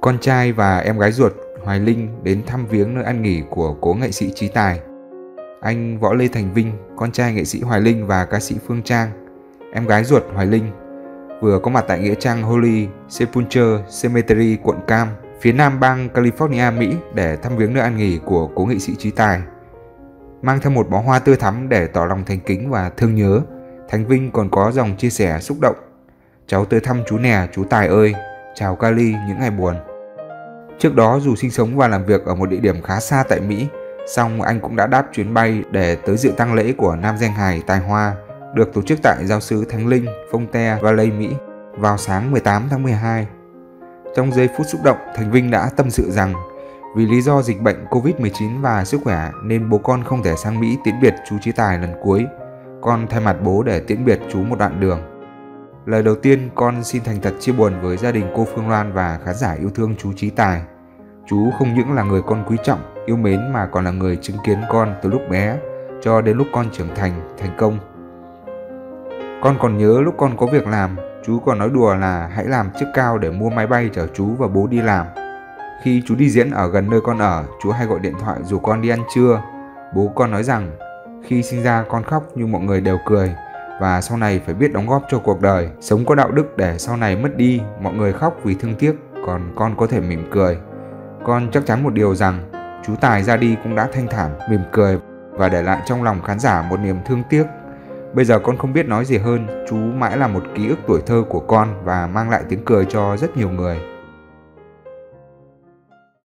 Con trai và em gái ruột Hoài Linh đến thăm viếng nơi ăn nghỉ của cố nghệ sĩ trí tài. Anh Võ Lê Thành Vinh, con trai nghệ sĩ Hoài Linh và ca sĩ Phương Trang, em gái ruột Hoài Linh, vừa có mặt tại nghĩa trang Holy Sepulchre Cemetery, quận Cam, phía nam bang California, Mỹ để thăm viếng nơi ăn nghỉ của cố nghệ sĩ trí tài. Mang theo một bó hoa tươi thắm để tỏ lòng thành kính và thương nhớ, Thành Vinh còn có dòng chia sẻ xúc động. Cháu tới thăm chú nè, chú Tài ơi, chào Cali những ngày buồn. Trước đó dù sinh sống và làm việc ở một địa điểm khá xa tại Mỹ, song anh cũng đã đáp chuyến bay để tới dự tang lễ của nam danh hài Tài Hoa được tổ chức tại giáo sứ Thánh Linh, Phong Te, Valley, Mỹ vào sáng 18 tháng 12. Trong giây phút xúc động, Thành Vinh đã tâm sự rằng vì lý do dịch bệnh Covid-19 và sức khỏe nên bố con không thể sang Mỹ tiễn biệt chú Chí Tài lần cuối. Con thay mặt bố để tiễn biệt chú một đoạn đường. Lời đầu tiên con xin thành thật chia buồn với gia đình cô Phương Loan và khán giả yêu thương chú trí Tài. Chú không những là người con quý trọng, yêu mến mà còn là người chứng kiến con từ lúc bé cho đến lúc con trưởng thành, thành công. Con còn nhớ lúc con có việc làm, chú còn nói đùa là hãy làm chiếc cao để mua máy bay chở chú và bố đi làm. Khi chú đi diễn ở gần nơi con ở, chú hay gọi điện thoại dù con đi ăn trưa. Bố con nói rằng khi sinh ra con khóc nhưng mọi người đều cười và sau này phải biết đóng góp cho cuộc đời, sống có đạo đức để sau này mất đi, mọi người khóc vì thương tiếc, còn con có thể mỉm cười. Con chắc chắn một điều rằng chú Tài ra đi cũng đã thanh thản, mỉm cười và để lại trong lòng khán giả một niềm thương tiếc. Bây giờ con không biết nói gì hơn, chú mãi là một ký ức tuổi thơ của con và mang lại tiếng cười cho rất nhiều người.